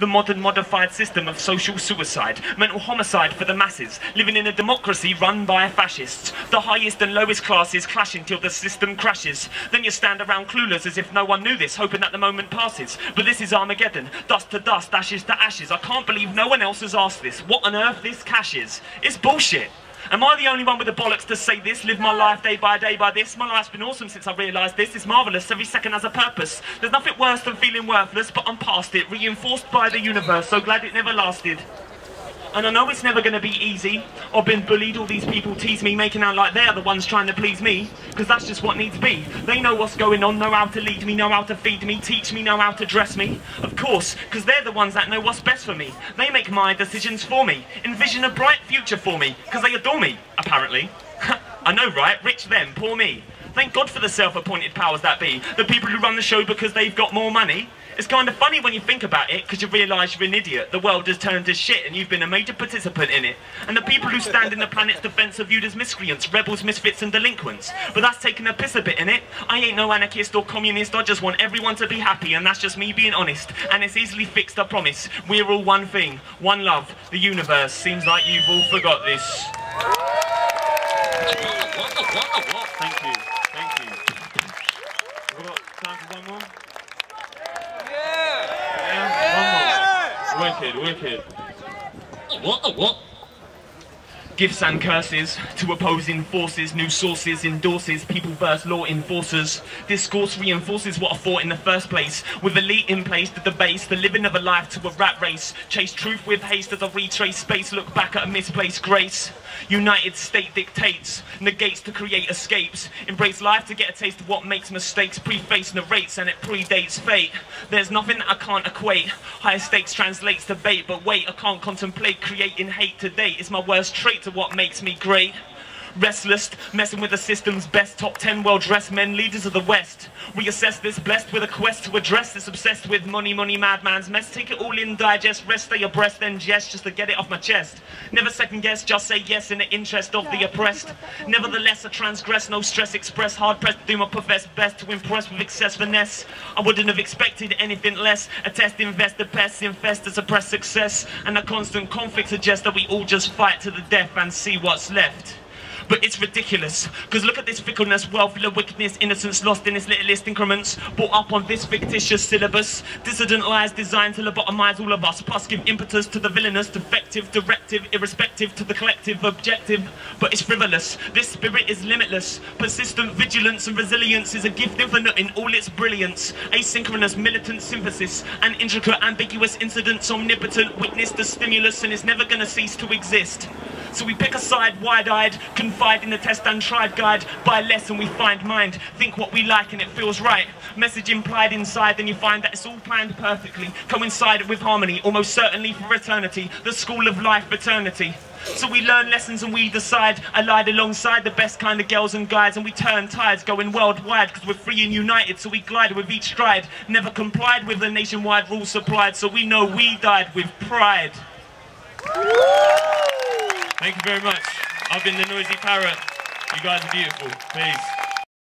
The modern modified system of social suicide, mental homicide for the masses, living in a democracy run by fascists. The highest and lowest classes clashing till the system crashes. Then you stand around clueless as if no one knew this, hoping that the moment passes. But this is Armageddon, dust to dust, ashes to ashes. I can't believe no one else has asked this. What on earth this cash is? It's bullshit. Am I the only one with the bollocks to say this? Live my life day by day by this? My life's been awesome since I realised this. It's marvellous, every second has a purpose. There's nothing worse than feeling worthless, but I'm past it. Reinforced by the universe, so glad it never lasted. And I know it's never going to be easy. I've been bullied, all these people tease me, making out like they're the ones trying to please me. Because that's just what needs to be. They know what's going on, know how to lead me, know how to feed me, teach me, know how to dress me. Of course, because they're the ones that know what's best for me. They make my decisions for me. Envision a bright future for me. Because they adore me, apparently. I know, right? Rich them, poor me. Thank God for the self-appointed powers that be. The people who run the show because they've got more money. It's kind of funny when you think about it, because you realise you're an idiot. The world has turned to shit, and you've been a major participant in it. And the people who stand in the planet's defence are viewed as miscreants, rebels, misfits, and delinquents. But that's taking a piss a bit in it. I ain't no anarchist or communist. I just want everyone to be happy, and that's just me being honest. And it's easily fixed, I promise. We're all one thing, one love, the universe. Seems like you've all forgot this. Thank you. Thank you. We've got time for one more? Yeah, one more. Wicked, wicked. What? What? Gifts and curses to opposing forces, new sources endorses, people verse law enforcers. Discourse reinforces what I thought in the first place. With elite in place, the debase, the living of a life to a rat race. Chase truth with haste as I retrace space, look back at a misplaced grace. United state dictates, negates to create escapes. Embrace life to get a taste of what makes mistakes. Preface narrates and it predates fate. There's nothing that I can't equate. Higher stakes translates to bait, but wait, I can't contemplate creating hate today. It's my worst trait to what makes me great. Restless, messing with the system's best top 10 well-dressed men, leaders of the West. Reassess this, blessed with a quest to address this, obsessed with money, money, madman's mess. Take it all in, digest, rest, stay abreast, then jest, just to get it off my chest. Never second guess, just say yes in the interest of the oppressed. Nevertheless, I transgress, no stress, express, hard pressed, do my profess best to impress with excess finesse. I wouldn't have expected anything less. A test, invest, the pest, infest, to suppress success. And a constant conflict suggests that we all just fight to the death and see what's left. But it's ridiculous, because look at this fickleness, wealth, of wickedness, innocence lost in its littlest increments, brought up on this fictitious syllabus. Dissident lies designed to lobotomize all of us, plus give impetus to the villainous, defective, directive, irrespective to the collective objective. But it's frivolous, this spirit is limitless. Persistent vigilance and resilience is a gift infinite in all its brilliance. Asynchronous militant synthesis, and intricate ambiguous incidents omnipotent, witness the stimulus and is never gonna cease to exist. So we pick a side, wide-eyed, confide in the test untried tried guide. By lesson we find mind, think what we like and it feels right. Message implied inside, then you find that it's all planned perfectly. Coincided with harmony, almost certainly for eternity. The school of life, fraternity. So we learn lessons and we decide allied alongside the best kind of girls and guys and we turn tides going worldwide because we're free and united so we glide with each stride never complied with the nationwide rules supplied so we know we died with pride Thank you very much. I've been the Noisy Parrot. You guys are beautiful. Peace.